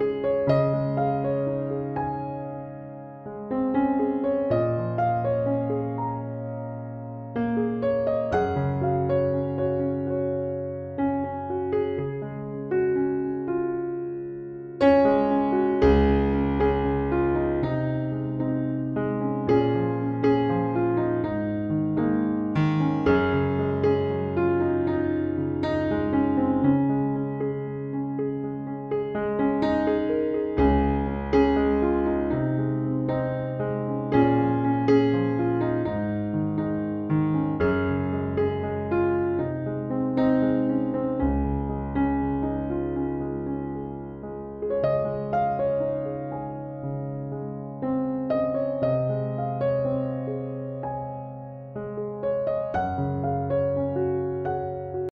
you